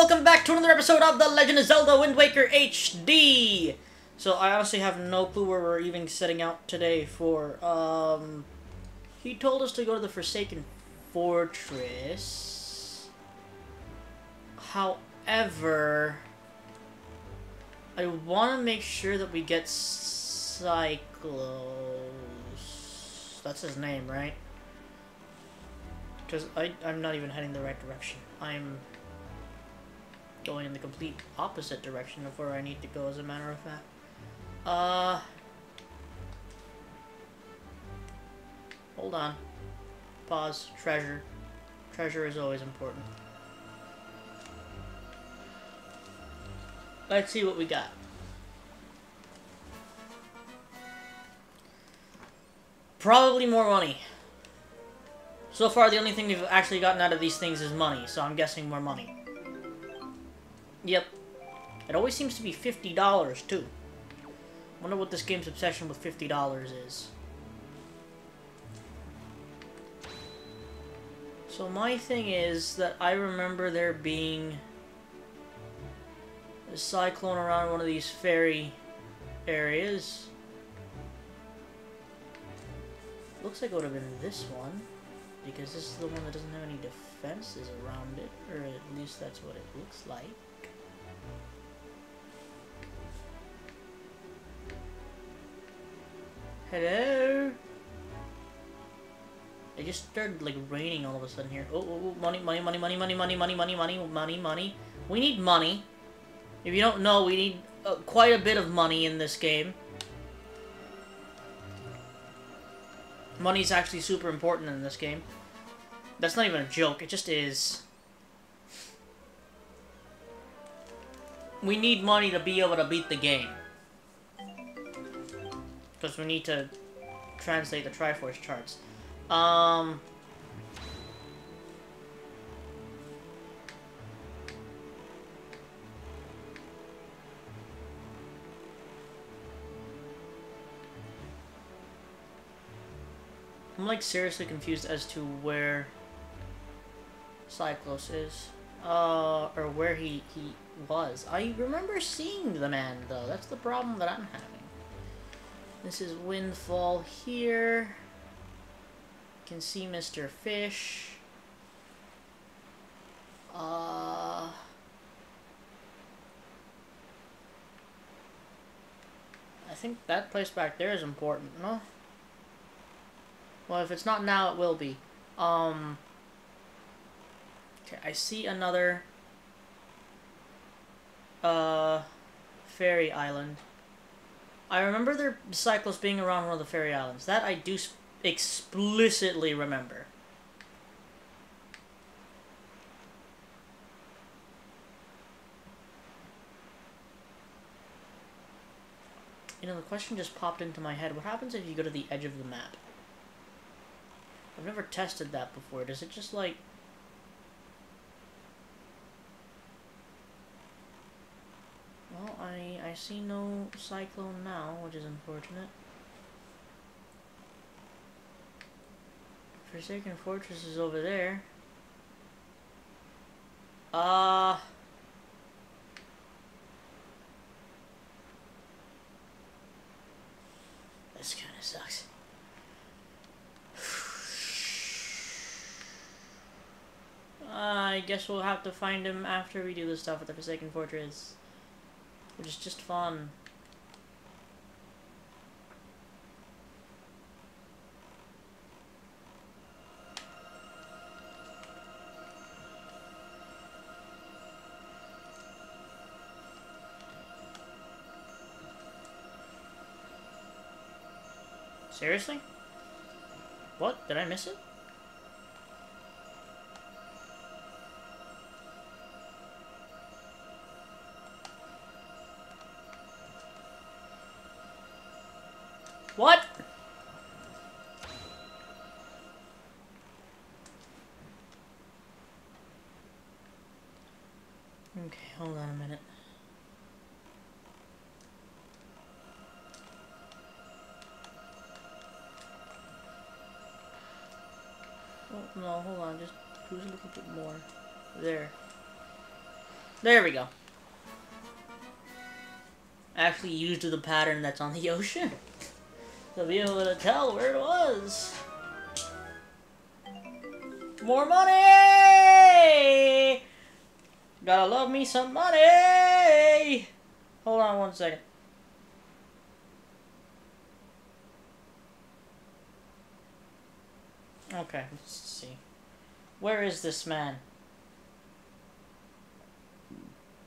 welcome back to another episode of The Legend of Zelda Wind Waker HD! So, I honestly have no clue where we're even setting out today for. Um, he told us to go to the Forsaken Fortress. However, I want to make sure that we get Cyclos. That's his name, right? Because I I'm not even heading the right direction. I'm going in the complete opposite direction of where I need to go, as a matter of fact. Uh... Hold on. Pause. Treasure. Treasure is always important. Let's see what we got. Probably more money. So far, the only thing we've actually gotten out of these things is money, so I'm guessing more money. Yep. It always seems to be $50, too. wonder what this game's obsession with $50 is. So my thing is that I remember there being a cyclone around one of these fairy areas. Looks like it would have been this one, because this is the one that doesn't have any defenses around it, or at least that's what it looks like. Hello? It just started like raining all of a sudden here. Oh, oh, oh, money, money, money, money, money, money, money, money, money, money, money. We need money. If you don't know, we need uh, quite a bit of money in this game. Money is actually super important in this game. That's not even a joke, it just is. We need money to be able to beat the game. Because we need to translate the Triforce charts. Um... I'm like seriously confused as to where Cyclos is. Uh, or where he, he was. I remember seeing the man though. That's the problem that I'm having. This is Windfall here. You can see Mr. Fish. Uh... I think that place back there is important, no? Well, if it's not now, it will be. Um... Okay, I see another... Uh... Fairy island. I remember there Cyclos being around one of the fairy islands. That I do explicitly remember. You know, the question just popped into my head. What happens if you go to the edge of the map? I've never tested that before. Does it just, like, Well, I, I see no cyclone now, which is unfortunate. Forsaken Fortress is over there. Uh... This kind of sucks. I guess we'll have to find him after we do the stuff at the Forsaken Fortress which is just fun. Seriously? What? Did I miss it? There. We go. Actually used the pattern that's on the ocean. To be able to tell where it was. More money! Gotta love me some money! Hold on one second. Okay, let's see. Where is this man?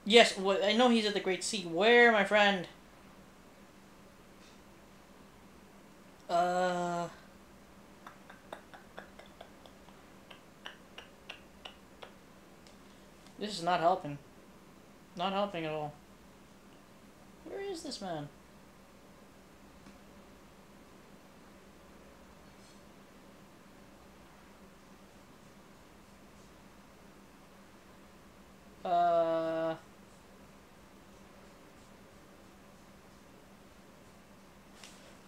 Yes, well, I know he's at the Great Sea. Where, my friend? Uh... This is not helping. Not helping at all. Where is this man? Uh...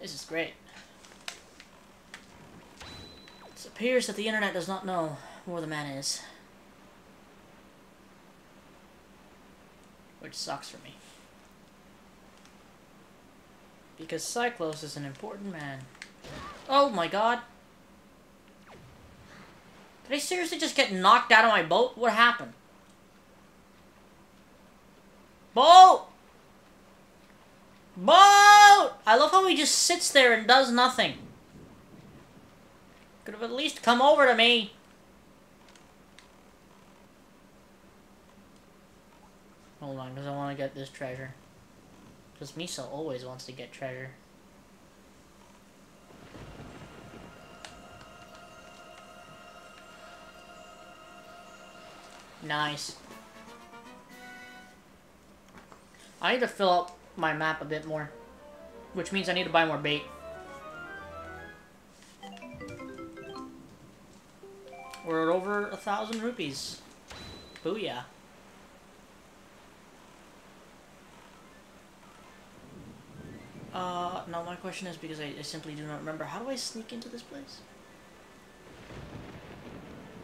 This is great. It appears that the internet does not know where the man is. Which sucks for me. Because Cyclos is an important man. Oh my god! Did I seriously just get knocked out of my boat? What happened? Boat! Boat! I love how he just sits there and does nothing. Could have at least come over to me. Hold on, because I want to get this treasure. Because Miso always wants to get treasure. Nice. I need to fill up my map a bit more. Which means I need to buy more bait. We're at over a thousand rupees. Booyah. Uh, no, my question is because I, I simply do not remember. How do I sneak into this place?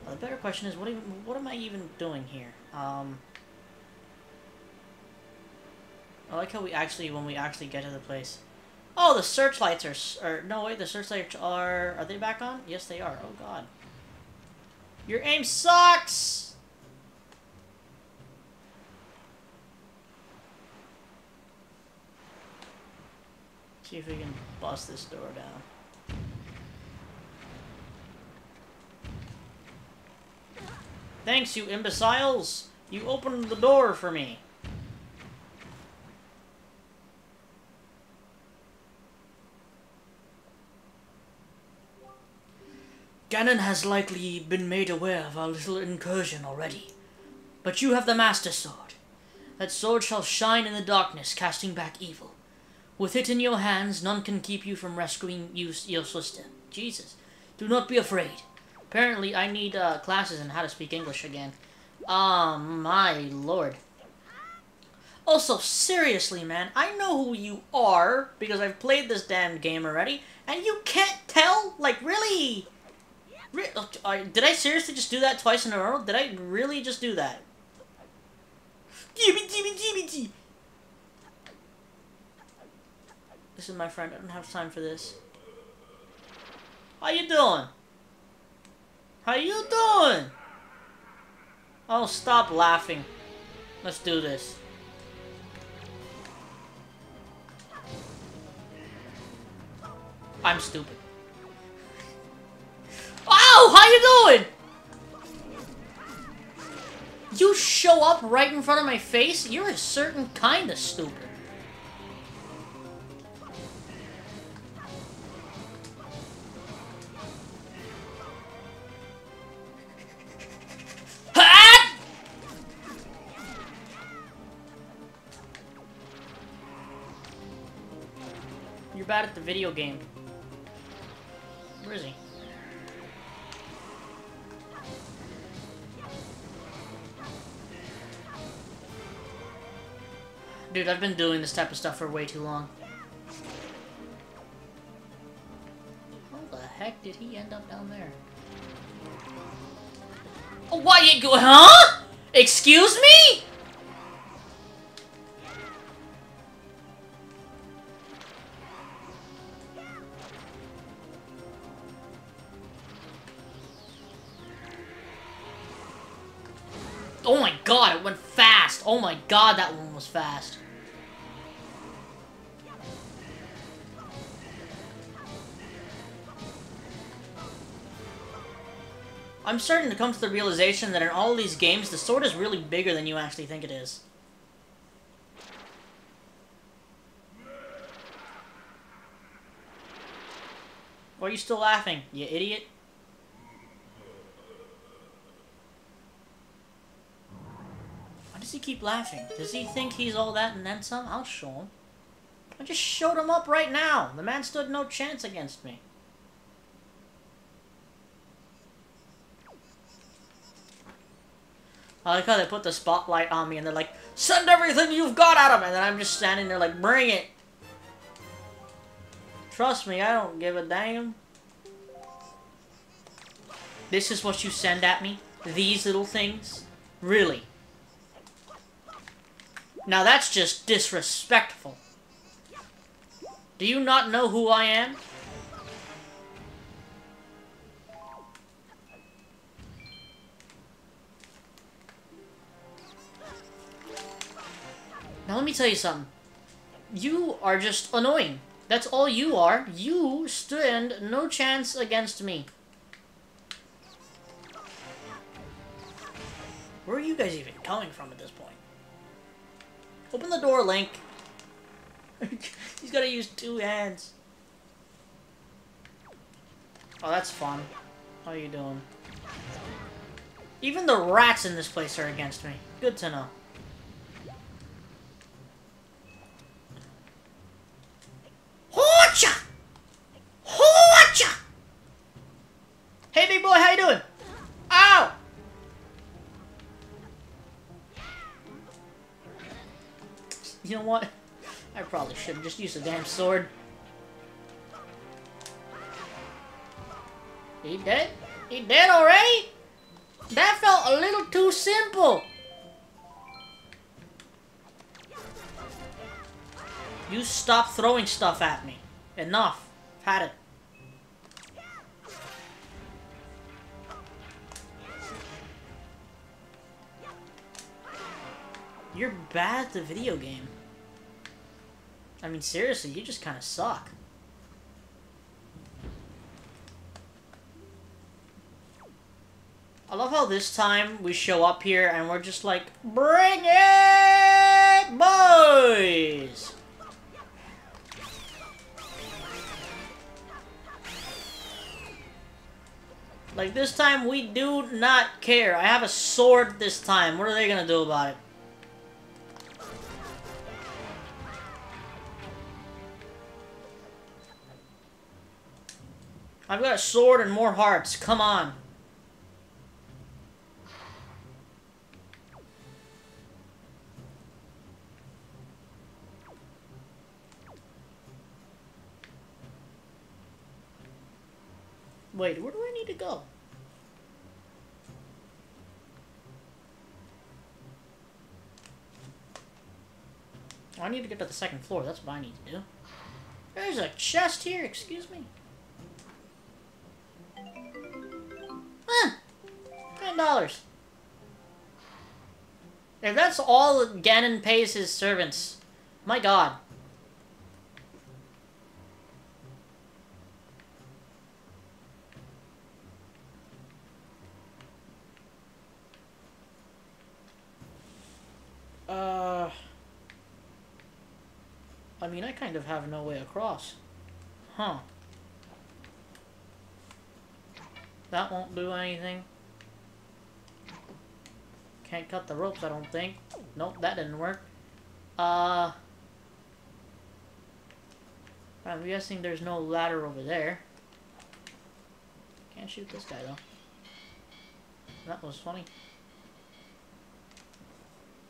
the better question is, what, even, what am I even doing here? Um... I like how we actually, when we actually get to the place. Oh, the searchlights are, or no wait, the searchlights are, are they back on? Yes, they are. Oh god. Your aim sucks! See if we can bust this door down. Thanks, you imbeciles! You opened the door for me. Ganon has likely been made aware of our little incursion already. But you have the Master Sword. That sword shall shine in the darkness, casting back evil. With it in your hands, none can keep you from rescuing you, your sister. Jesus. Do not be afraid. Apparently, I need uh, classes in how to speak English again. Ah, my lord. Also, seriously, man, I know who you are, because I've played this damn game already, and you can't tell? Like, really? Did I seriously just do that twice in a row? Did I really just do that? This is my friend. I don't have time for this. How you doing? How you doing? Oh, stop laughing. Let's do this. I'm stupid. Ow! How you doing? You show up right in front of my face? You're a certain kind of stupid. You're bad at the video game. Where is he? Dude, I've been doing this type of stuff for way too long. How the heck did he end up down there? Oh, why you go- Huh? Excuse me? Oh my god, it went fast! Oh my god, that one was fast. I'm starting to come to the realization that in all these games, the sword is really bigger than you actually think it is. Why are you still laughing, you idiot? Does he keep laughing? Does he think he's all that and then some? I'll show him. I just showed him up right now. The man stood no chance against me. I like how they put the spotlight on me and they're like, send everything you've got at him! And then I'm just standing there like, bring it! Trust me, I don't give a damn. This is what you send at me? These little things? Really? Now that's just disrespectful. Do you not know who I am? Now let me tell you something. You are just annoying. That's all you are. You stand no chance against me. Where are you guys even coming from at this point? Open the door, Link. He's gotta use two hands. Oh, that's fun. How are you doing? Even the rats in this place are against me. Good to know. Hoocha! Hoocha! Hey, big boy, how you doing? Ow! You know what? I probably should have just used the damn sword. He dead? He dead already? That felt a little too simple. You stop throwing stuff at me. Enough. Had it. You're bad at the video game. I mean, seriously, you just kind of suck. I love how this time we show up here and we're just like, Bring it, boys! Like, this time we do not care. I have a sword this time. What are they gonna do about it? I've got a sword and more hearts. Come on. Wait, where do I need to go? I need to get to the second floor. That's what I need to do. There's a chest here. Excuse me. Ten dollars. If that's all Ganon pays his servants, my god. Uh... I mean, I kind of have no way across. Huh. That won't do anything. Can't cut the ropes, I don't think. Nope, that didn't work. Uh... I'm guessing there's no ladder over there. Can't shoot this guy, though. That was funny.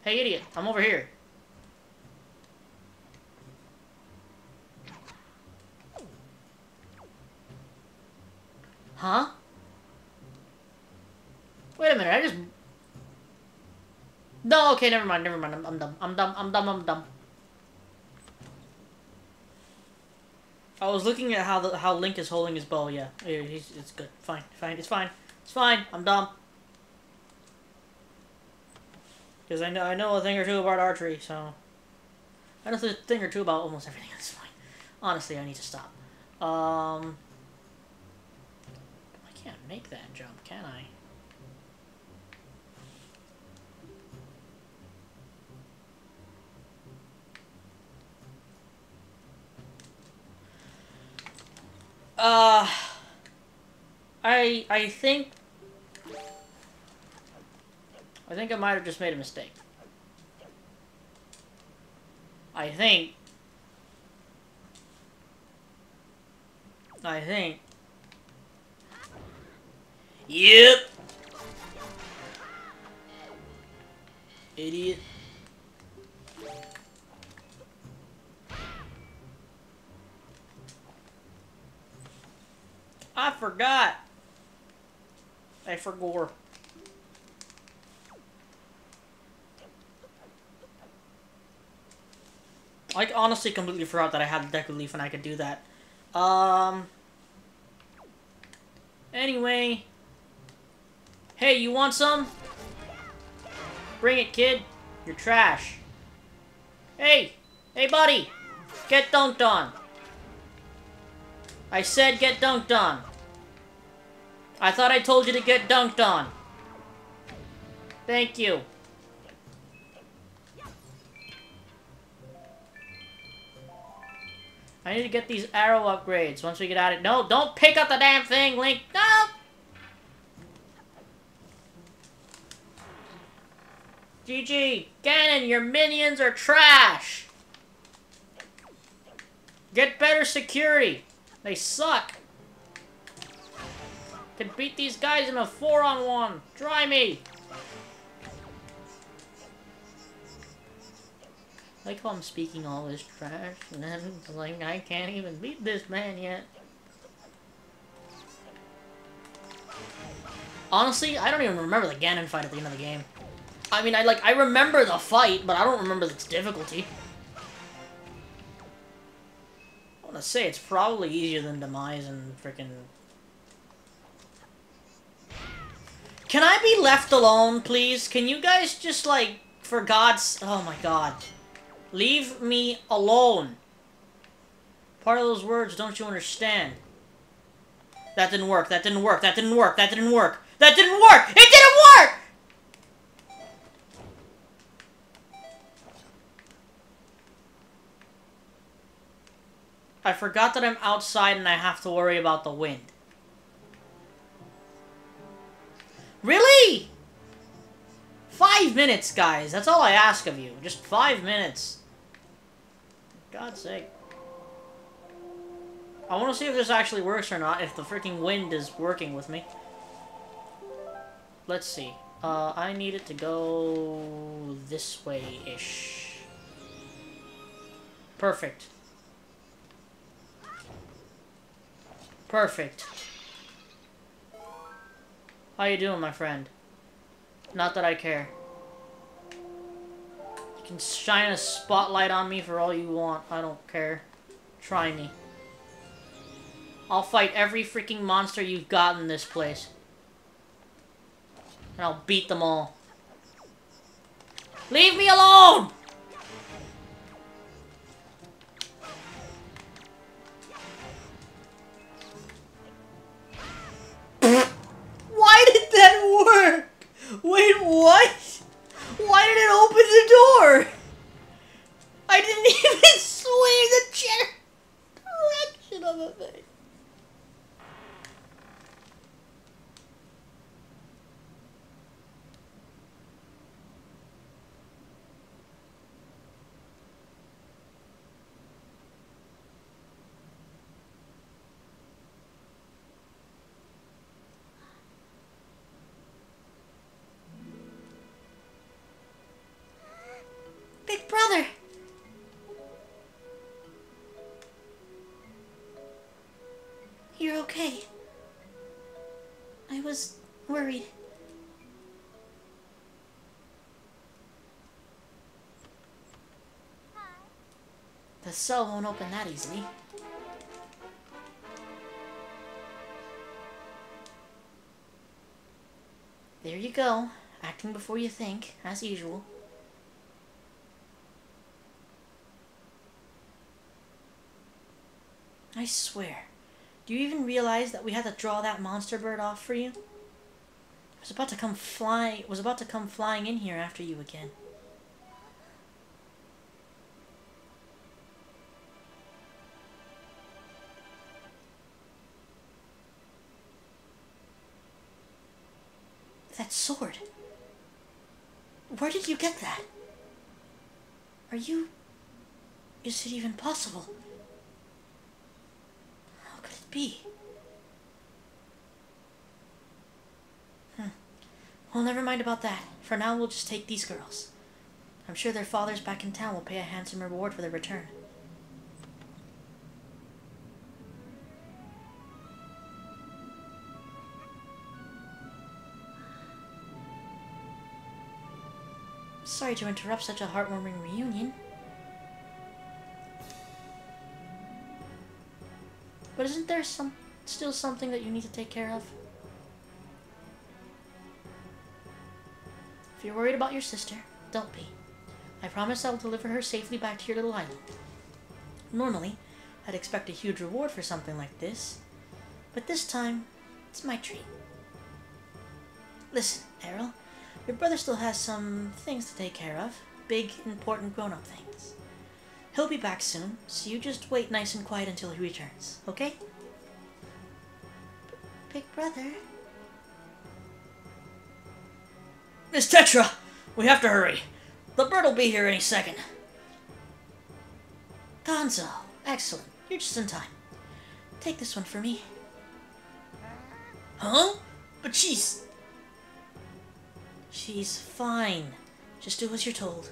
Hey, idiot, I'm over here. Huh? Wait a minute, I just... No, okay, never mind, never mind. I'm, I'm dumb. I'm dumb, I'm dumb, I'm dumb. I was looking at how the, how Link is holding his bow, yeah. He's, it's good. Fine, fine, it's fine. It's fine, I'm dumb. Because I know, I know a thing or two about archery, so... I know a thing or two about almost everything at fine. Honestly, I need to stop. Um... I can't make that jump, can I? Uh, I I think I think I might have just made a mistake. I think I think Yep. Idiot. I forgot. I forgot. I honestly completely forgot that I had the Deku Leaf and I could do that. Um. Anyway. Hey, you want some? Bring it, kid. You're trash. Hey! Hey, buddy! Get dunked on! I said get dunked on. I thought I told you to get dunked on. Thank you. I need to get these arrow upgrades once we get out of- No, don't pick up the damn thing, Link! No! GG! Ganon, your minions are trash! Get better security! They suck! Can beat these guys in a four-on-one! -one. Try me! Like how I'm speaking all this trash, and then like I can't even beat this man yet. Honestly, I don't even remember the Ganon fight at the end of the game. I mean, I like I remember the fight, but I don't remember its difficulty. Want to say it's probably easier than Demise and freaking. Can I be left alone, please? Can you guys just like, for God's, oh my God. Leave me alone. Part of those words don't you understand? That didn't work. That didn't work. That didn't work. That didn't work. That didn't work. It didn't work! I forgot that I'm outside and I have to worry about the wind. Really? Five minutes, guys. That's all I ask of you. Just five minutes. God's sake. I want to see if this actually works or not, if the freaking wind is working with me. Let's see. Uh, I need it to go this way-ish. Perfect. Perfect. How you doing, my friend? Not that I care. You can shine a spotlight on me for all you want. I don't care. Try me. I'll fight every freaking monster you've got in this place. And I'll beat them all. Leave me alone! Wait, what? Why did it open the door? I didn't even swing the direction of a thing. cell won't open that easily. There you go. Acting before you think, as usual. I swear. Do you even realize that we had to draw that monster bird off for you? I was about to come fly was about to come flying in here after you again. That sword. Where did you get that? Are you... Is it even possible? How could it be? Hmm. Well, never mind about that. For now, we'll just take these girls. I'm sure their fathers back in town will pay a handsome reward for their return. Sorry to interrupt such a heartwarming reunion. But isn't there some still something that you need to take care of? If you're worried about your sister, don't be. I promise I'll deliver her safely back to your little island. Normally, I'd expect a huge reward for something like this, but this time, it's my treat. Listen, Aryll, your brother still has some things to take care of. Big, important grown-up things. He'll be back soon, so you just wait nice and quiet until he returns, okay? B Big brother? Miss Tetra! We have to hurry. The bird will be here any second. Gonzo, excellent. You're just in time. Take this one for me. Huh? But she's... She's fine. Just do as you're told.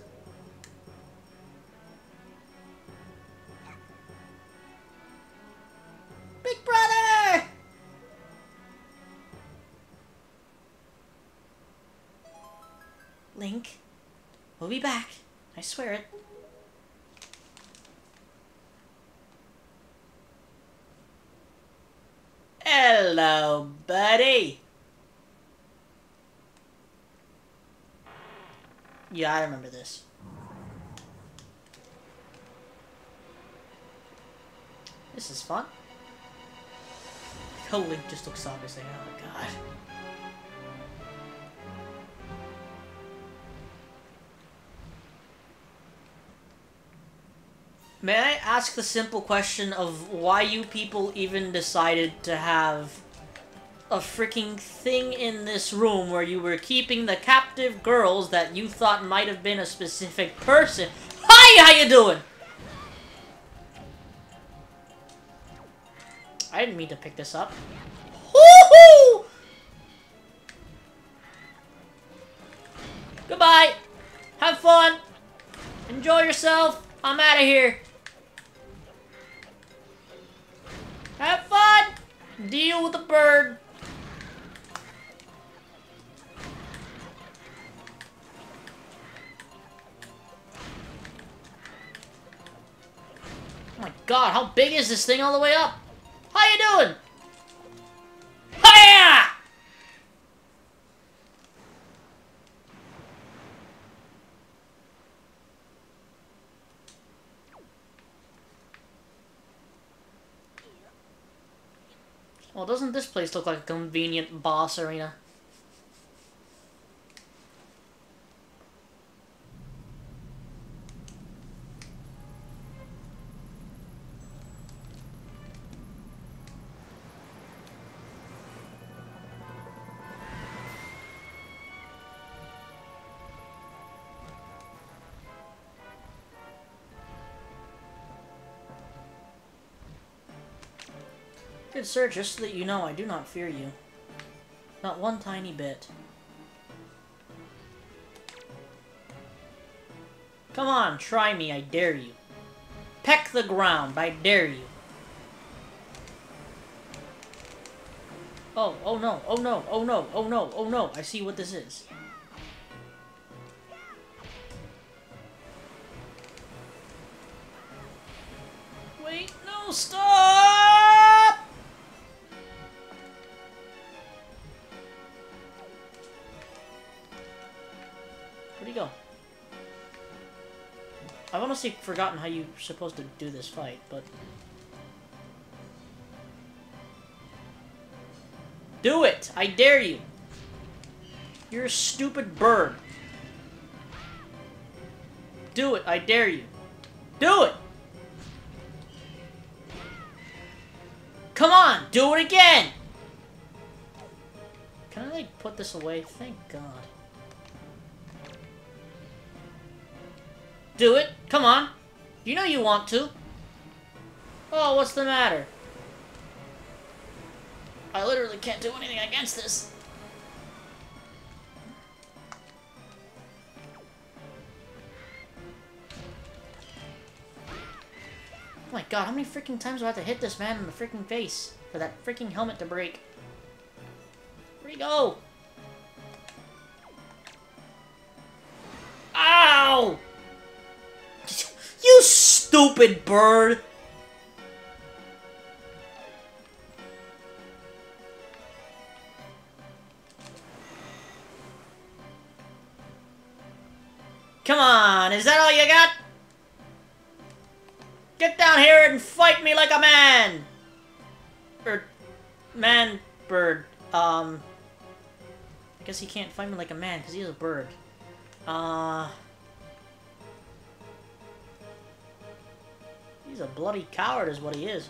Big brother! Link, we'll be back. I swear it. Hello, buddy. Yeah, I remember this. This is fun. Oh, Link just looks obvious like, oh god. May I ask the simple question of why you people even decided to have a freaking thing in this room where you were keeping the captive girls that you thought might have been a specific person? Hi, how you doing? I didn't mean to pick this up. Woohoo! Goodbye. Have fun. Enjoy yourself. I'm out of here. Have fun! Deal with the bird. Oh my god, how big is this thing all the way up? How you doing? Hiya! Well, doesn't this place look like a convenient boss arena? Sir, just so that you know, I do not fear you. Not one tiny bit. Come on, try me, I dare you. Peck the ground, I dare you. Oh, oh no, oh no, oh no, oh no, oh no, I see what this is. honestly forgotten how you're supposed to do this fight, but... Do it! I dare you! You're a stupid bird. Do it! I dare you! Do it! Come on! Do it again! Can I, like, put this away? Thank God. Do it! Come on! You know you want to. Oh, what's the matter? I literally can't do anything against this. Oh my god, how many freaking times do I have to hit this man in the freaking face for that freaking helmet to break? Where'd he go? Ow! Stupid bird! Come on, is that all you got? Get down here and fight me like a man! Or, man, bird. Um, I guess he can't fight me like a man because he's a bird. Uh... He's a bloody coward is what he is.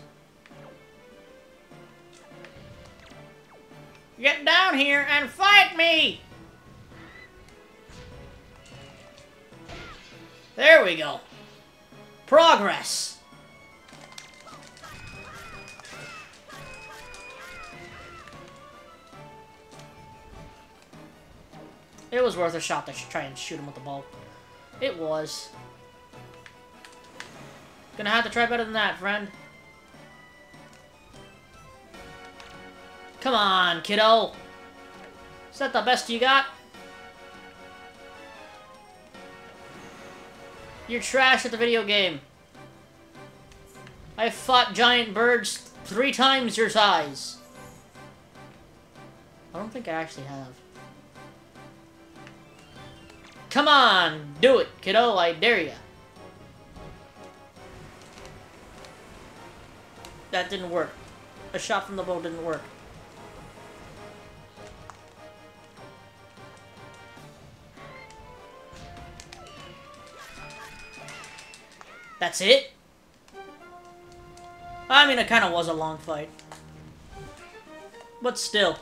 Get down here and fight me! There we go. Progress. It was worth a shot to try and shoot him with the ball. It was. Gonna have to try better than that, friend. Come on, kiddo. Is that the best you got? You're trash at the video game. I've fought giant birds three times your size. I don't think I actually have. Come on, do it, kiddo, I dare ya. That didn't work. A shot from the bow didn't work. That's it? I mean, it kind of was a long fight. But still.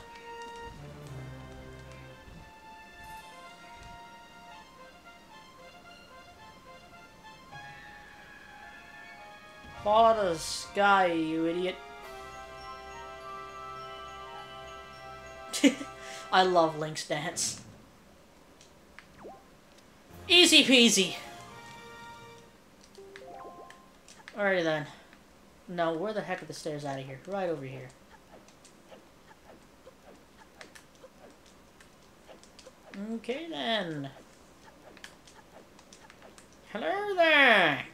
Fall out of the sky, you idiot. I love Link's dance. Easy peasy. Alrighty then. No, where the heck are the stairs out of here? Right over here. Okay then. Hello there!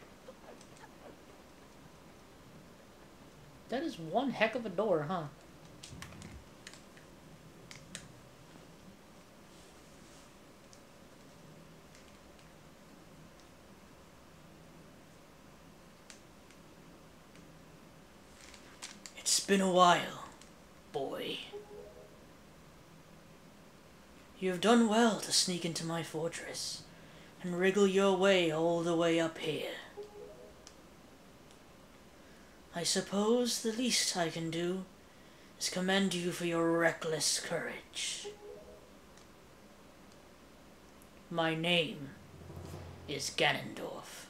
That is one heck of a door, huh? It's been a while, boy. You have done well to sneak into my fortress and wriggle your way all the way up here. I suppose the least I can do is commend you for your reckless courage. My name is Ganondorf,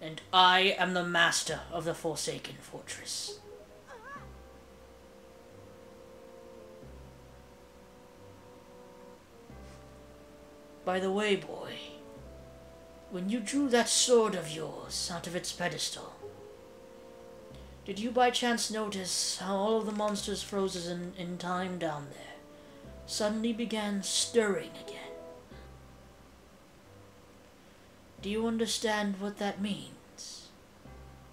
and I am the master of the Forsaken Fortress. By the way, boy, when you drew that sword of yours out of its pedestal, did you by chance notice how all of the monsters frozen in, in time down there suddenly began stirring again? Do you understand what that means?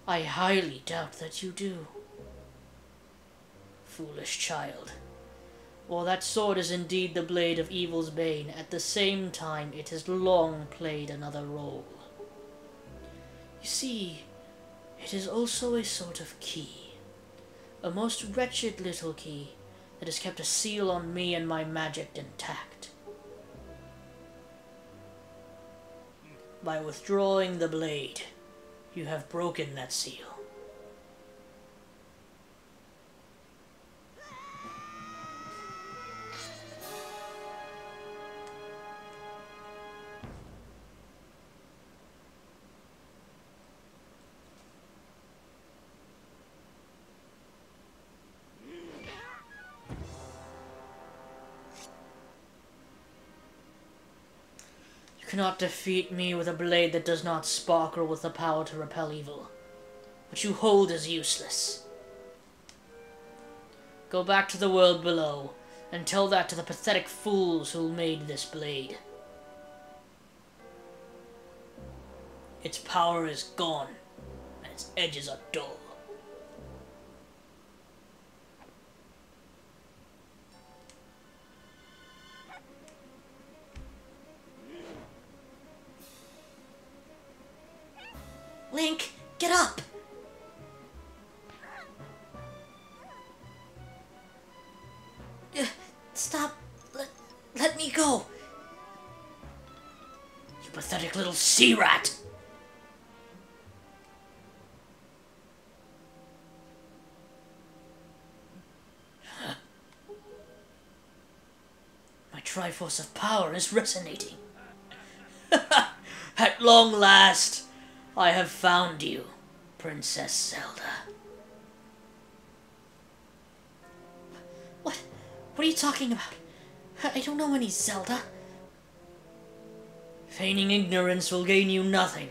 I highly doubt that you do. Foolish child. While that sword is indeed the blade of evil's bane, at the same time it has long played another role. You see, it is also a sort of key, a most wretched little key that has kept a seal on me and my magic intact. By withdrawing the blade, you have broken that seal. Cannot defeat me with a blade that does not sparkle with the power to repel evil. What you hold is useless. Go back to the world below, and tell that to the pathetic fools who made this blade. Its power is gone, and its edges are dull. My Triforce of Power is resonating. At long last, I have found you, Princess Zelda. What? What are you talking about? I don't know any Zelda. Feigning ignorance will gain you nothing.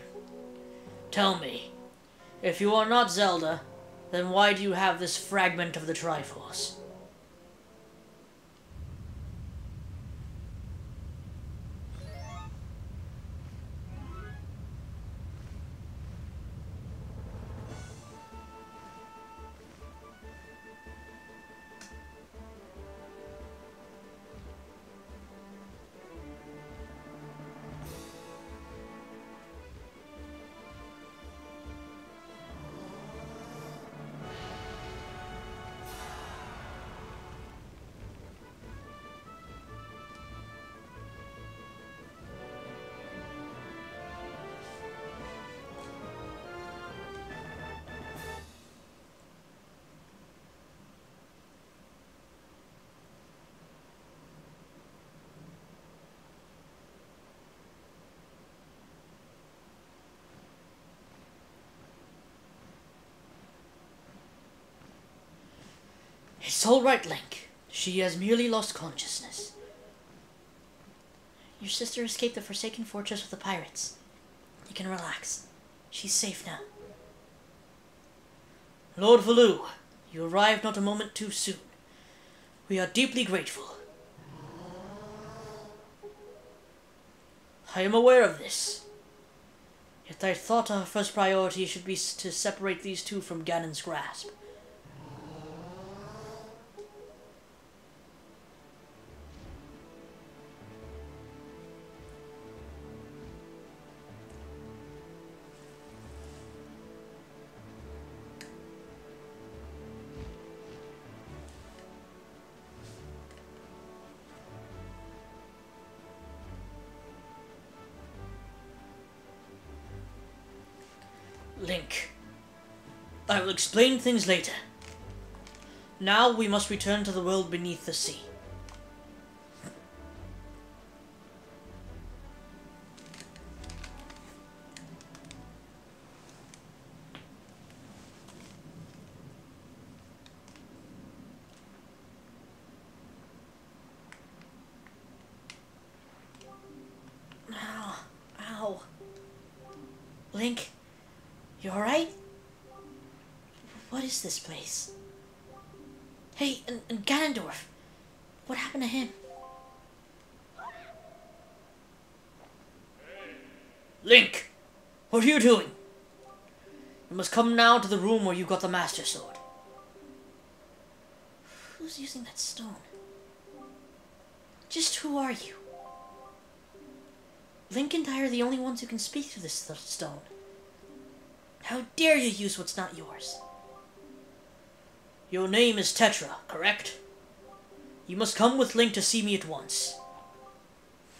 Tell me, if you are not Zelda, then why do you have this fragment of the Triforce? It's all right, Link. She has merely lost consciousness. Your sister escaped the Forsaken Fortress with the pirates. You can relax. She's safe now. Lord Valoo, you arrived not a moment too soon. We are deeply grateful. I am aware of this. Yet I thought our first priority should be to separate these two from Ganon's grasp. I will explain things later. Now we must return to the world beneath the sea. Link! What are you doing? You must come now to the room where you got the Master Sword. Who's using that stone? Just who are you? Link and I are the only ones who can speak to this th- stone. How dare you use what's not yours? Your name is Tetra, correct? You must come with Link to see me at once.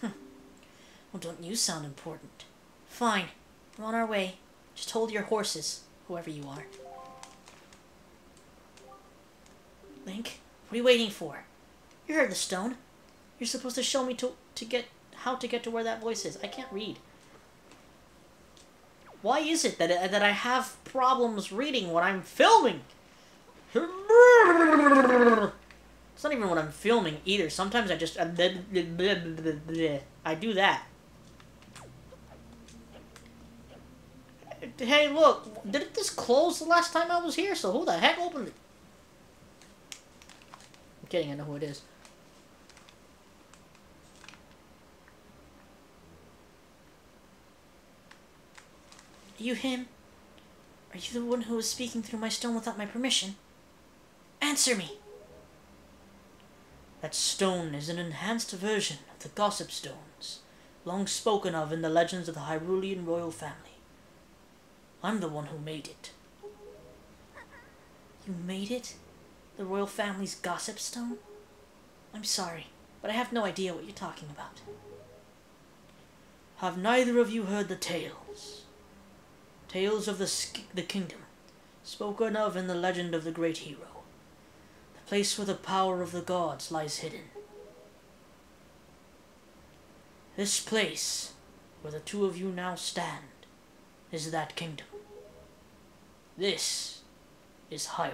well, don't you sound important? Fine. We're on our way. Just hold your horses, whoever you are. Link, what are you waiting for? You heard the stone. You're supposed to show me to to get how to get to where that voice is. I can't read. Why is it that that I have problems reading when I'm filming? It's not even when I'm filming either. Sometimes I just I do that. Hey, look, didn't this close the last time I was here? So who the heck opened it? I'm kidding, I know who it is. Are you him? Are you the one who was speaking through my stone without my permission? Answer me! That stone is an enhanced version of the Gossip Stones, long spoken of in the legends of the Hyrulean royal family. I'm the one who made it. You made it? The royal family's Gossip Stone? I'm sorry, but I have no idea what you're talking about. Have neither of you heard the tales? Tales of the, the kingdom, spoken of in the legend of the great hero. The place where the power of the gods lies hidden. This place, where the two of you now stand, is that kingdom. This is Hyrule.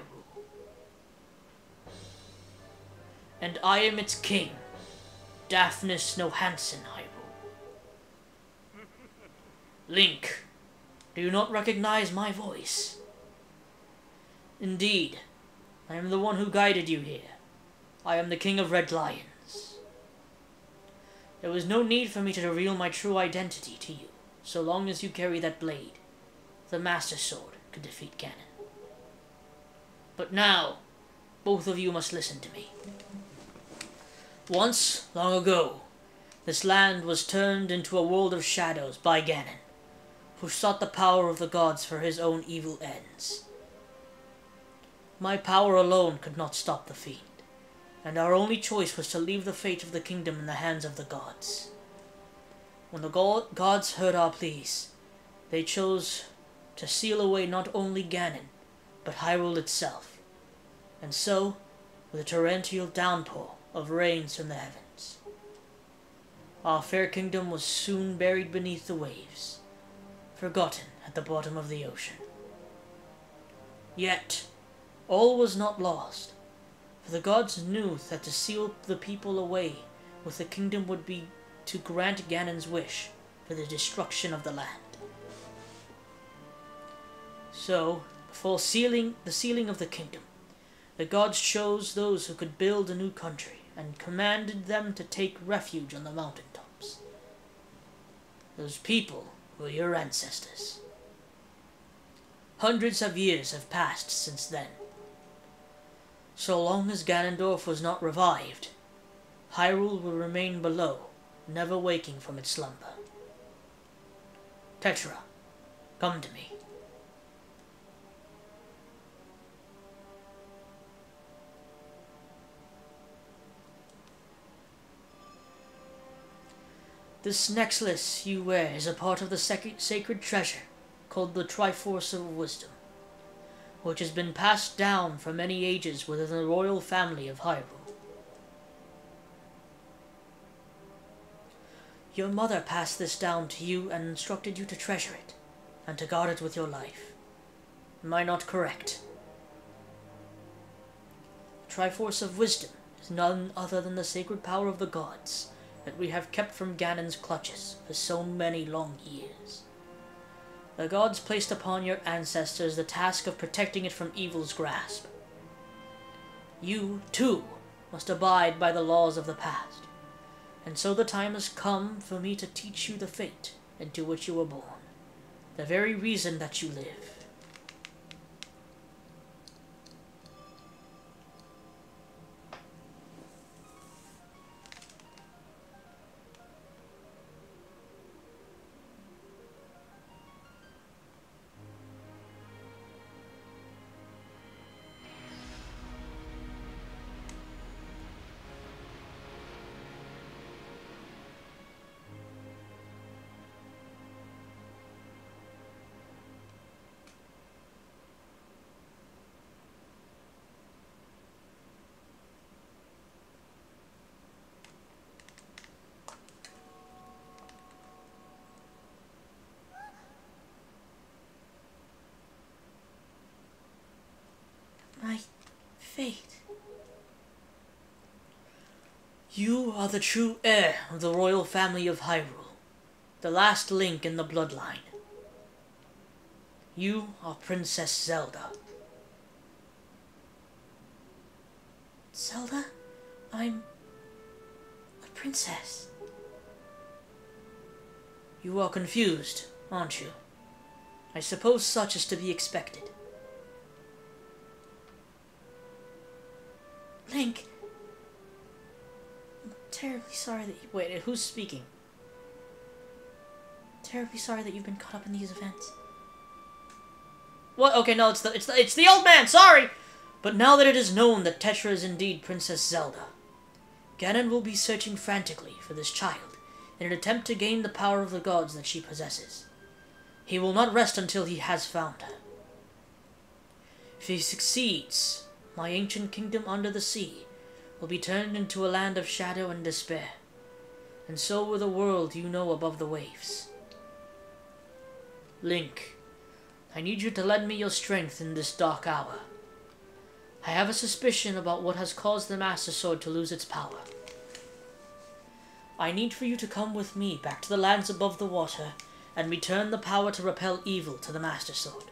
And I am its king, Daphnes Nohansen Hyrule. Link, do you not recognize my voice? Indeed, I am the one who guided you here. I am the King of Red Lions. There was no need for me to reveal my true identity to you, so long as you carry that blade. The Master Sword defeat Ganon. But now, both of you must listen to me. Once, long ago, this land was turned into a world of shadows by Ganon who sought the power of the gods for his own evil ends. My power alone could not stop the fiend, and our only choice was to leave the fate of the kingdom in the hands of the gods. When the gods heard our pleas, they chose to seal away not only Ganon, but Hyrule itself, and so, with a torrential downpour of rains from the heavens, our fair kingdom was soon buried beneath the waves forgotten at the bottom of the ocean. Yet, all was not lost, for the gods knew that to seal the people away with the kingdom would be to grant Ganon's wish for the destruction of the land. So, before sealing the sealing of the kingdom, the gods chose those who could build a new country and commanded them to take refuge on the mountaintops. Those people were your ancestors. Hundreds of years have passed since then. So long as Ganondorf was not revived, Hyrule will remain below, never waking from its slumber. Tetra, come to me. This necklace you wear is a part of the sacred treasure called the Triforce of Wisdom, which has been passed down for many ages within the royal family of Hyrule. Your mother passed this down to you and instructed you to treasure it, and to guard it with your life. Am I not correct? The Triforce of Wisdom is none other than the sacred power of the gods, that we have kept from Ganon's clutches for so many long years. The gods placed upon your ancestors the task of protecting it from evil's grasp. You, too, must abide by the laws of the past, and so the time has come for me to teach you the fate into which you were born, the very reason that you live. Are the true heir of the royal family of Hyrule, the last link in the bloodline. You are Princess Zelda. Zelda? I'm a princess. You are confused, aren't you? I suppose such is to be expected. Link, terribly sorry that you. Wait, who's speaking? Terribly sorry that you've been caught up in these events. What? Okay, no, it's the it's the it's the old man. Sorry. But now that it is known that Tetra is indeed Princess Zelda, Ganon will be searching frantically for this child in an attempt to gain the power of the gods that she possesses. He will not rest until he has found her. If he succeeds, my ancient kingdom under the sea will be turned into a land of shadow and despair, and so will the world you know above the waves. Link, I need you to lend me your strength in this dark hour. I have a suspicion about what has caused the Master Sword to lose its power. I need for you to come with me back to the lands above the water and return the power to repel evil to the Master Sword.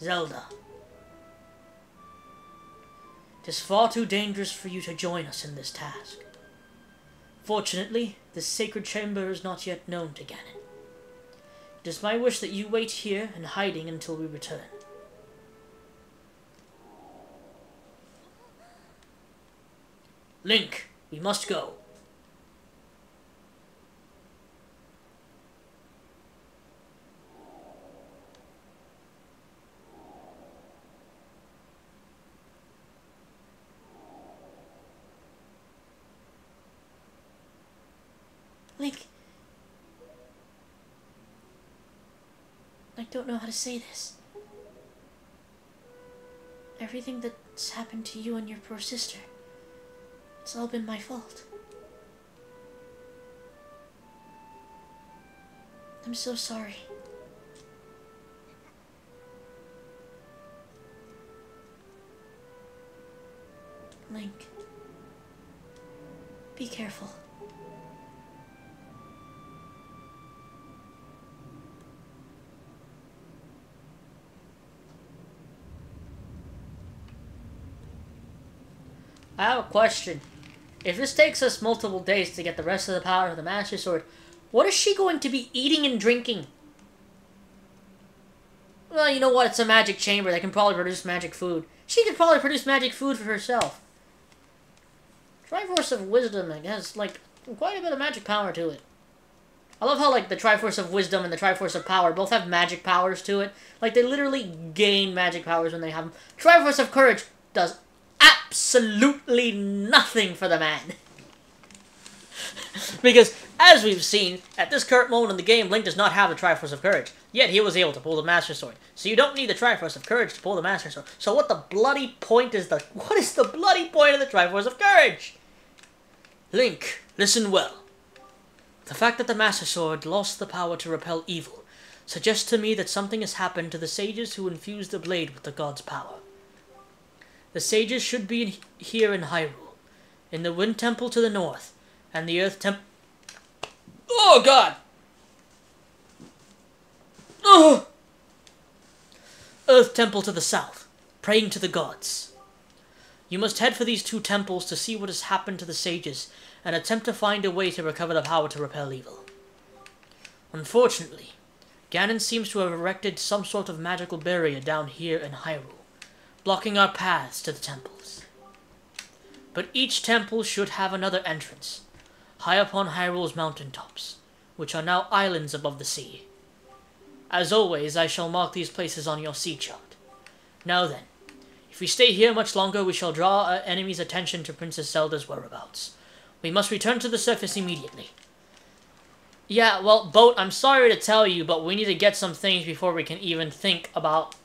Zelda. It is far too dangerous for you to join us in this task. Fortunately, this sacred chamber is not yet known to Ganon. It is my wish that you wait here in hiding until we return. Link, we must go. Link. I don't know how to say this. Everything that's happened to you and your poor sister. It's all been my fault. I'm so sorry. Link. Be careful. I have a question. If this takes us multiple days to get the rest of the power of the Master Sword, what is she going to be eating and drinking? Well, you know what? It's a magic chamber. They can probably produce magic food. She could probably produce magic food for herself. Triforce of Wisdom has, like, quite a bit of magic power to it. I love how, like, the Triforce of Wisdom and the Triforce of Power both have magic powers to it. Like, they literally gain magic powers when they have them. Triforce of Courage does absolutely nothing for the man. because, as we've seen, at this current moment in the game, Link does not have the Triforce of Courage. Yet he was able to pull the Master Sword. So you don't need the Triforce of Courage to pull the Master Sword. So what the bloody point is the... What is the bloody point of the Triforce of Courage? Link, listen well. The fact that the Master Sword lost the power to repel evil suggests to me that something has happened to the sages who infused the blade with the god's power. The sages should be here in Hyrule, in the Wind Temple to the north, and the Earth Temple. Oh God! Oh! Earth Temple to the south, praying to the gods. You must head for these two temples to see what has happened to the sages and attempt to find a way to recover the power to repel evil. Unfortunately, Ganon seems to have erected some sort of magical barrier down here in Hyrule blocking our paths to the temples. But each temple should have another entrance, high upon Hyrule's mountain tops, which are now islands above the sea. As always, I shall mark these places on your sea chart. Now then, if we stay here much longer, we shall draw our enemy's attention to Princess Zelda's whereabouts. We must return to the surface immediately. Yeah, well, Boat, I'm sorry to tell you, but we need to get some things before we can even think about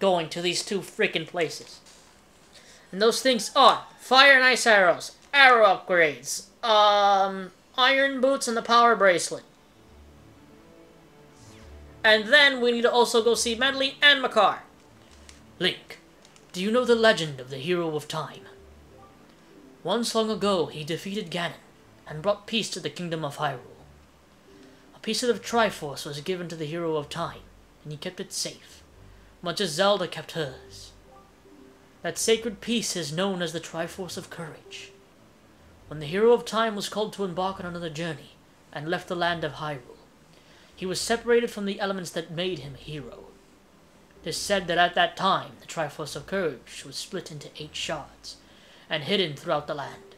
going to these two freaking places. And those things are fire and ice arrows, arrow upgrades, um, iron boots, and the power bracelet. And then we need to also go see Medli and Makar. Link, do you know the legend of the Hero of Time? Once long ago, he defeated Ganon and brought peace to the kingdom of Hyrule. A piece of the Triforce was given to the Hero of Time, and he kept it safe, much as Zelda kept hers. That sacred piece is known as the Triforce of Courage. When the Hero of Time was called to embark on another journey and left the land of Hyrule, he was separated from the elements that made him a hero. It is said that at that time the Triforce of Courage was split into eight shards and hidden throughout the land.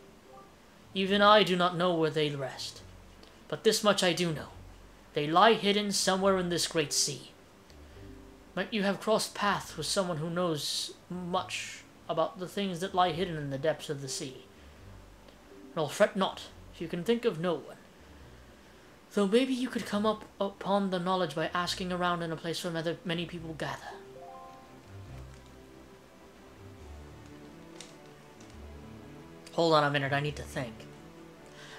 Even I do not know where they rest, but this much I do know. They lie hidden somewhere in this great sea. Might you have crossed paths with someone who knows much about the things that lie hidden in the depths of the sea? Well, fret not, if you can think of no one. Though maybe you could come up upon the knowledge by asking around in a place where many people gather. Hold on a minute, I need to think.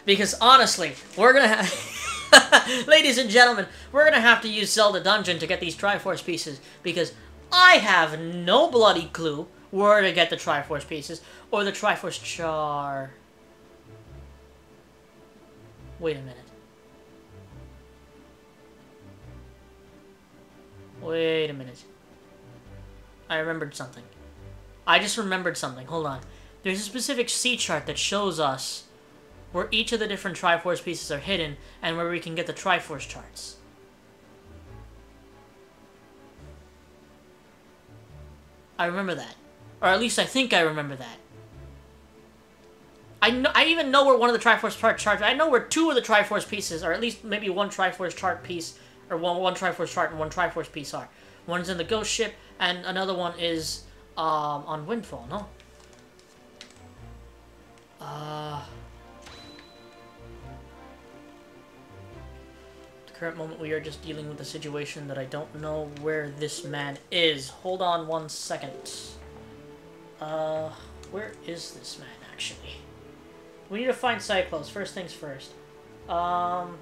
Because honestly, we're gonna have... Ladies and gentlemen, we're gonna have to use Zelda Dungeon to get these Triforce pieces, because I have no bloody clue where to get the Triforce pieces, or the Triforce Char... Wait a minute. Wait a minute. I remembered something. I just remembered something. Hold on. There's a specific sea chart that shows us where each of the different Triforce pieces are hidden and where we can get the Triforce charts. I remember that. Or at least I think I remember that. I know, I even know where one of the Triforce chart charts. I know where two of the Triforce pieces, or at least maybe one Triforce chart piece, or one one Triforce chart and one Triforce piece are. One's in the Ghost Ship, and another one is um, on Windfall. No. Uh, current moment we are just dealing with a situation that I don't know where this man is. Hold on one second. Uh, where is this man, actually? We need to find Cyclos, first things first. Um...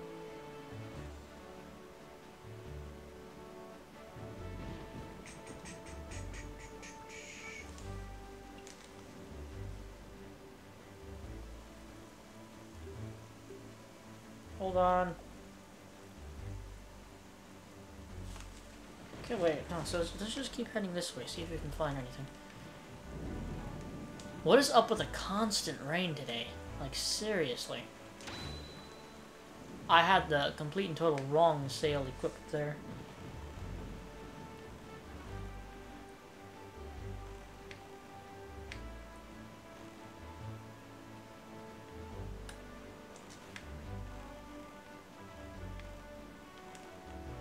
Hold on. Okay, wait. No, so let's just keep heading this way, see if we can find anything. What is up with the constant rain today? Like, seriously. I had the complete and total wrong sail equipped there.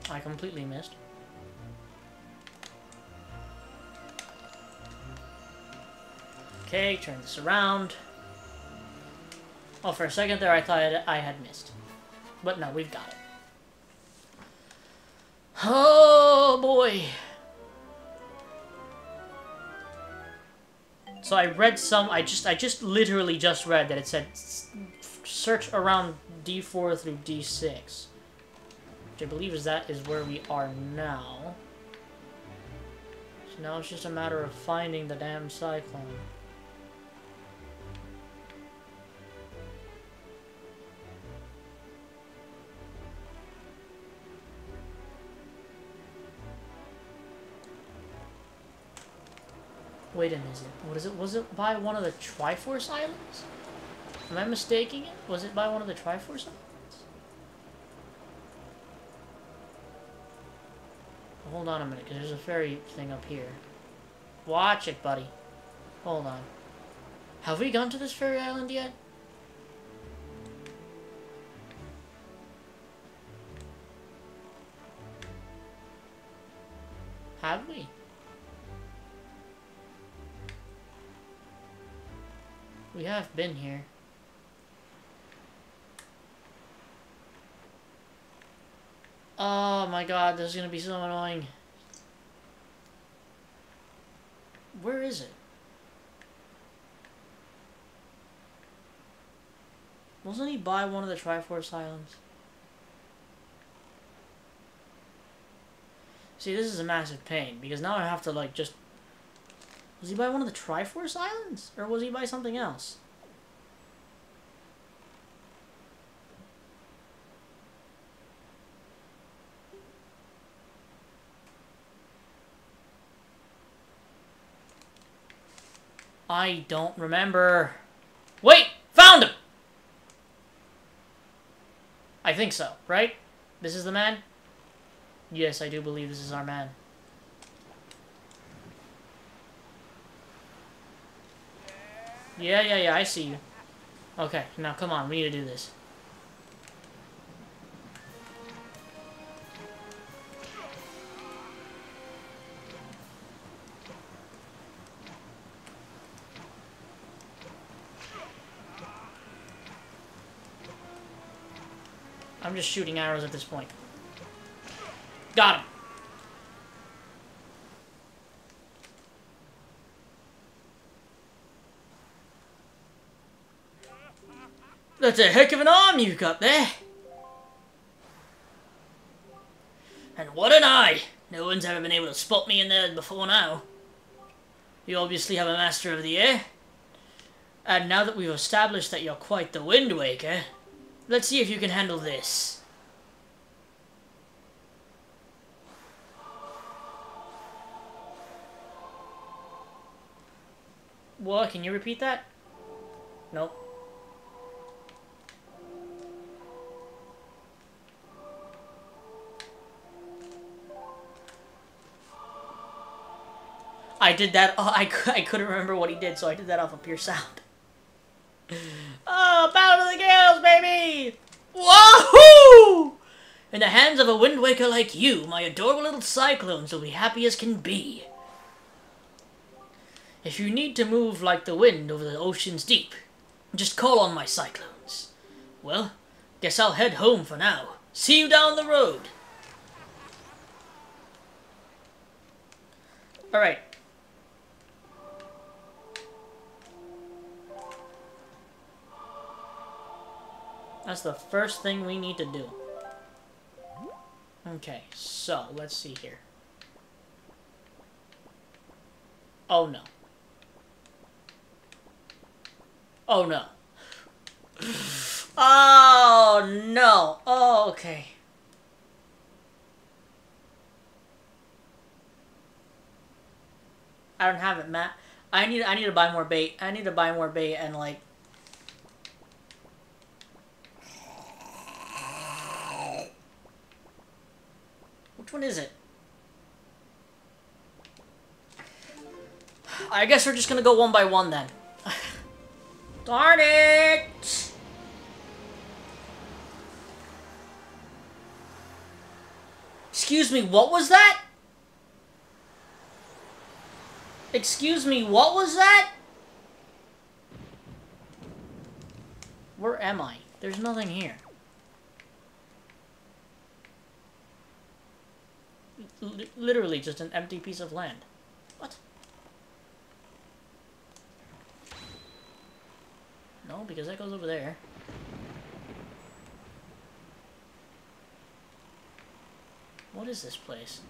I completely missed. Okay, turn this around. Oh, for a second there I thought I had missed. But no, we've got it. Oh, boy. So I read some, I just, I just literally just read that it said search around D4 through D6 which I believe is that is where we are now. So now it's just a matter of finding the damn cyclone. Wait a minute. What is it? Was it by one of the Triforce Islands? Am I mistaking it? Was it by one of the Triforce Islands? Hold on a minute, because there's a fairy thing up here. Watch it, buddy. Hold on. Have we gone to this fairy island yet? Have we? We have been here. Oh my god, this is gonna be so annoying. Where is it? Wasn't he by one of the Triforce Islands? See, this is a massive pain, because now I have to, like, just... Was he by one of the Triforce Islands? Or was he by something else? I don't remember. Wait! Found him! I think so, right? This is the man? Yes, I do believe this is our man. Yeah, yeah, yeah, I see you. Okay, now come on, we need to do this. I'm just shooting arrows at this point. Got him. That's a heck of an arm you've got there. And what an eye! No one's ever been able to spot me in there before now. You obviously have a Master of the Air. And now that we've established that you're quite the Wind Waker, let's see if you can handle this. What? Can you repeat that? Nope. I did that. Oh, I, I couldn't remember what he did, so I did that off of pure sound. Oh, Ballad of the Gales, baby! Wahoo! In the hands of a Wind Waker like you, my adorable little Cyclones will be happy as can be. If you need to move like the wind over the ocean's deep, just call on my Cyclones. Well, guess I'll head home for now. See you down the road. Alright, That's the first thing we need to do. Okay, so, let's see here. Oh no. Oh no. Oh no. Oh, okay. I don't have it, Matt. I need I need to buy more bait. I need to buy more bait and like Which one is it? I guess we're just gonna go one by one then. Darn it! Excuse me, what was that? Excuse me, what was that? Where am I? There's nothing here. Literally just an empty piece of land. What? No, because that goes over there. What is this place?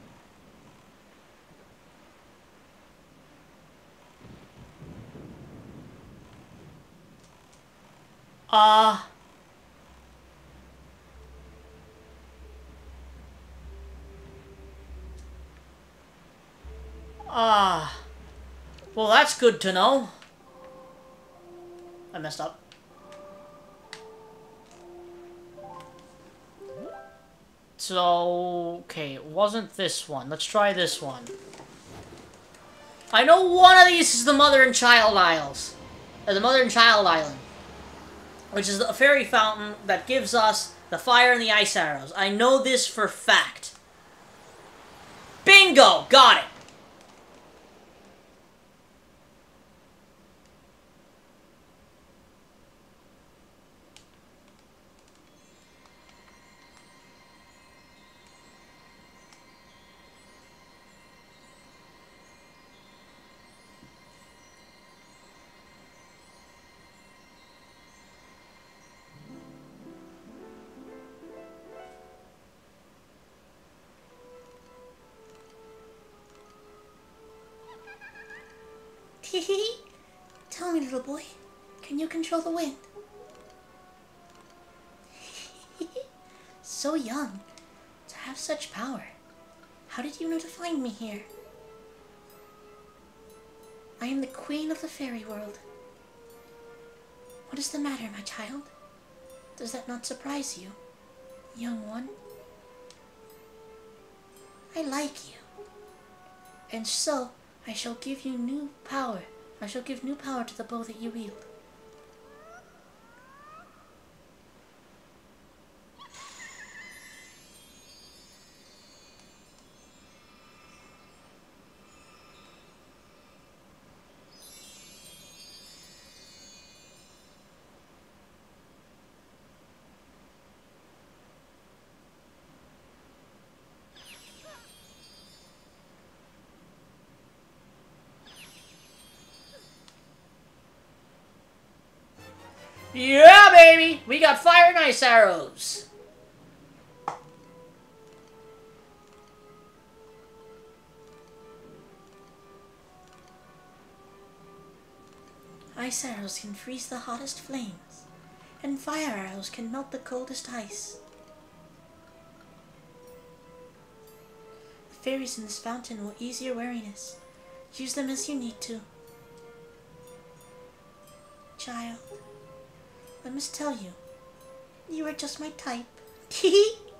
Ah. Uh, Ah. Well, that's good to know. I messed up. So, okay, it wasn't this one. Let's try this one. I know one of these is the Mother and Child Isles. Or the Mother and Child Island. Which is a fairy fountain that gives us the fire and the ice arrows. I know this for fact. Bingo! Got it! Little boy, can you control the wind? so young, to have such power. How did you know to find me here? I am the queen of the fairy world. What is the matter, my child? Does that not surprise you, young one? I like you. And so, I shall give you new power. I shall give new power to the bow that you wield. Yeah, baby! We got fire and ice arrows! Ice arrows can freeze the hottest flames, and fire arrows can melt the coldest ice. The fairies in this fountain will ease your weariness. Use them as you need to. Child, I must tell you, you are just my type.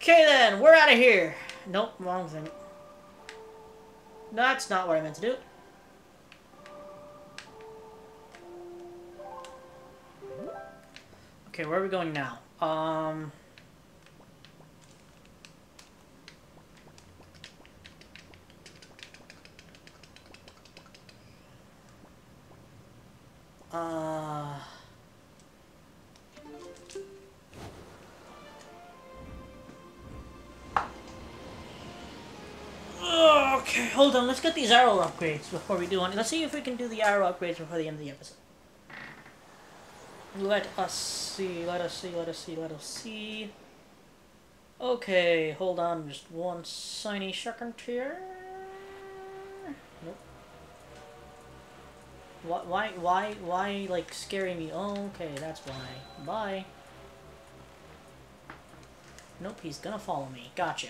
Okay then, we're out of here. Nope, wrong thing. That's not what I meant to do. Okay, where are we going now? Um... Uh... Okay, hold on. Let's get these arrow upgrades before we do any. Let's see if we can do the arrow upgrades before the end of the episode. Let us see. Let us see. Let us see. Let us see. Okay, hold on. Just one tiny second here. Nope. Why? Why? Why? Why? Like scaring me? Oh, okay, that's why. Bye. Nope, he's gonna follow me. Gotcha.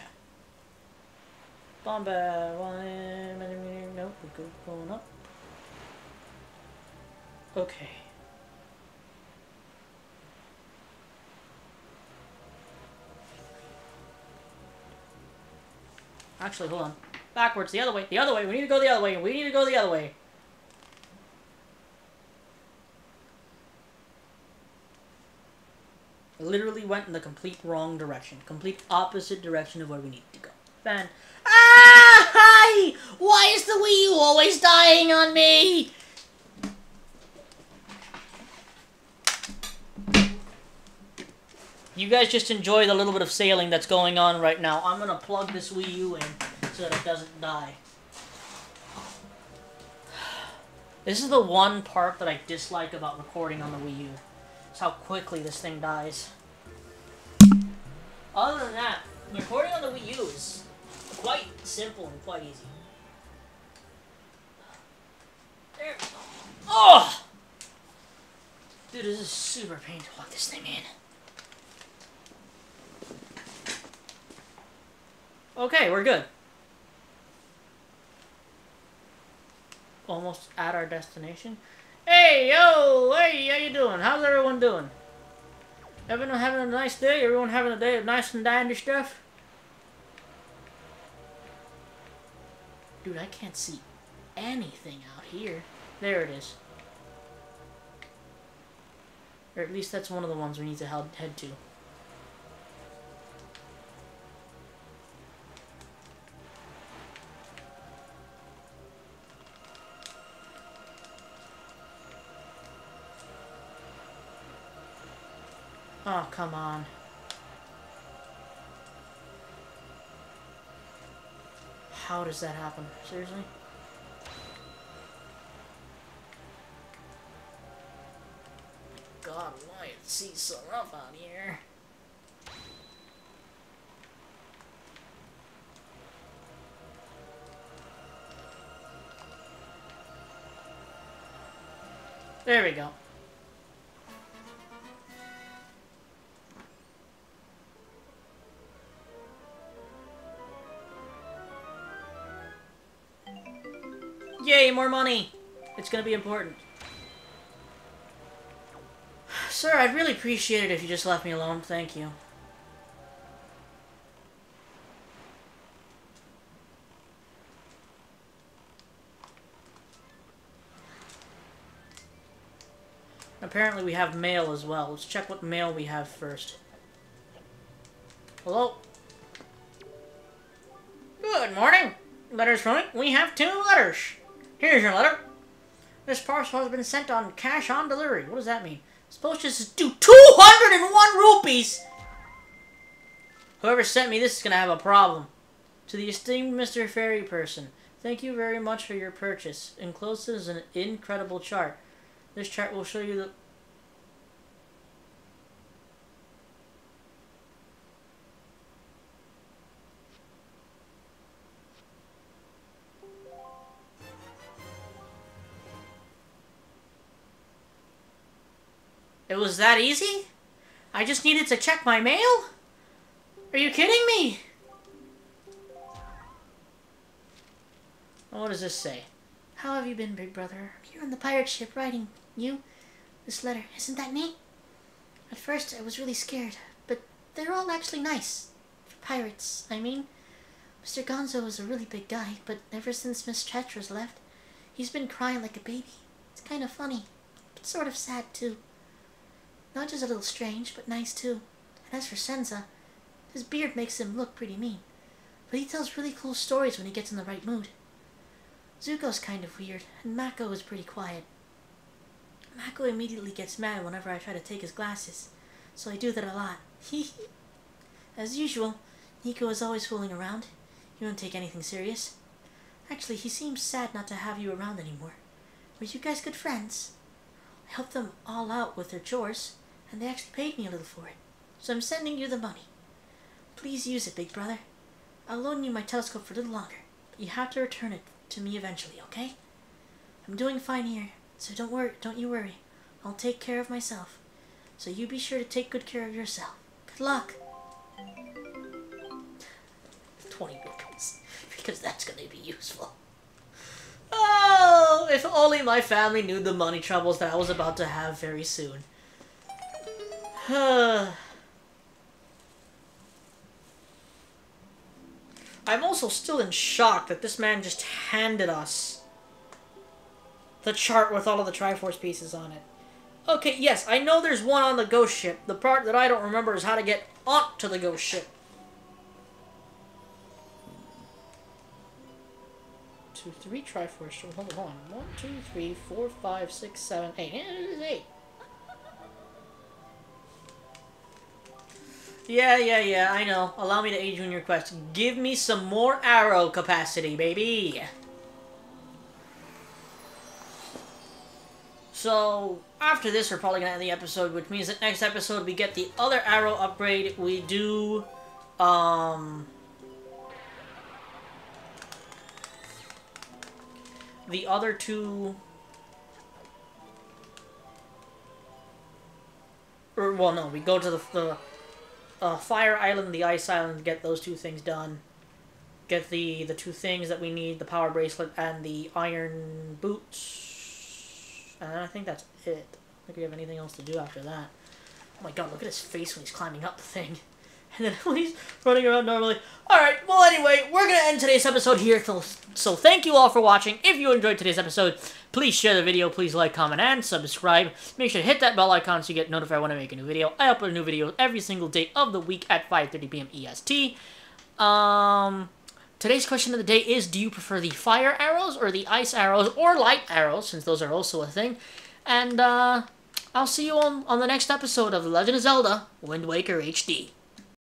Bombay, one, nope, we're going up. Okay. Actually, hold on. Backwards, the other way, the other way, we need to go the other way, we need to go the other way. Literally went in the complete wrong direction. Complete opposite direction of where we need to go. Fan. Ah! Hi! Why is the Wii U always dying on me? You guys just enjoy the little bit of sailing that's going on right now. I'm gonna plug this Wii U in so that it doesn't die. This is the one part that I dislike about recording on the Wii U. It's how quickly this thing dies. Other than that, recording on the Wii U is quite simple and quite easy. There. Oh! Dude, this is super painful to plug this thing in. Okay, we're good. Almost at our destination. Hey, yo! Hey, how you doing? How's everyone doing? Everyone having a nice day? Everyone having a day of nice and dandy stuff? Dude, I can't see anything out here. There it is. Or at least that's one of the ones we need to head head to. Oh, come on. How does that happen? Seriously? God, why it seems so rough out here? There we go. Yay, more money! It's gonna be important. Sir, I'd really appreciate it if you just left me alone. Thank you. Apparently we have mail as well. Let's check what mail we have first. Hello? Good morning. Letters from me. We have two letters. Here's your letter. This parcel has been sent on cash on delivery. What does that mean? Supposed to do 201 rupees! Whoever sent me this is going to have a problem. To the esteemed Mr. Fairy Person, thank you very much for your purchase. Enclosed is an incredible chart. This chart will show you the was that easy? I just needed to check my mail? Are you kidding me? What does this say? How have you been, big brother? You're on the pirate ship writing you this letter. Isn't that neat? At first, I was really scared, but they're all actually nice. Pirates, I mean. Mr. Gonzo is a really big guy, but ever since Miss Tetra's left, he's been crying like a baby. It's kind of funny, but sort of sad, too. Not just a little strange, but nice too. And as for Senza, his beard makes him look pretty mean. But he tells really cool stories when he gets in the right mood. Zuko's kind of weird, and Mako is pretty quiet. Mako immediately gets mad whenever I try to take his glasses, so I do that a lot. As usual, Niko is always fooling around. He won't take anything serious. Actually, he seems sad not to have you around anymore. Were you guys good friends? I helped them all out with their chores and they actually paid me a little for it. So I'm sending you the money. Please use it, big brother. I'll loan you my telescope for a little longer, but you have to return it to me eventually, okay? I'm doing fine here, so don't worry, don't you worry. I'll take care of myself. So you be sure to take good care of yourself. Good luck. 20 rupees, because that's going to be useful. Oh, if only my family knew the money troubles that I was about to have very soon. I'm also still in shock that this man just handed us the chart with all of the Triforce pieces on it. Okay, yes, I know there's one on the ghost ship. The part that I don't remember is how to get onto the ghost ship. Two, three Triforce. Hold on. One, two, three, four, five, six, seven, eight. Eight. Yeah, yeah, yeah, I know. Allow me to aid you in your quest. Give me some more arrow capacity, baby! So, after this, we're probably gonna end the episode, which means that next episode we get the other arrow upgrade. We do, um... The other two... Or, well, no, we go to the, the uh, Fire Island, the Ice Island, get those two things done. Get the, the two things that we need, the Power Bracelet and the Iron Boots. And I think that's it. I don't think we have anything else to do after that. Oh my god, look at his face when he's climbing up the thing. And then he's running around normally. Alright, well anyway, we're going to end today's episode here. So, thank you all for watching. If you enjoyed today's episode, please share the video. Please like, comment, and subscribe. Make sure to hit that bell icon so you get notified when I make a new video. I upload a new video every single day of the week at 5.30pm EST. Um... Today's question of the day is, do you prefer the fire arrows or the ice arrows or light arrows, since those are also a thing? And, uh, I'll see you on, on the next episode of The Legend of Zelda Wind Waker HD.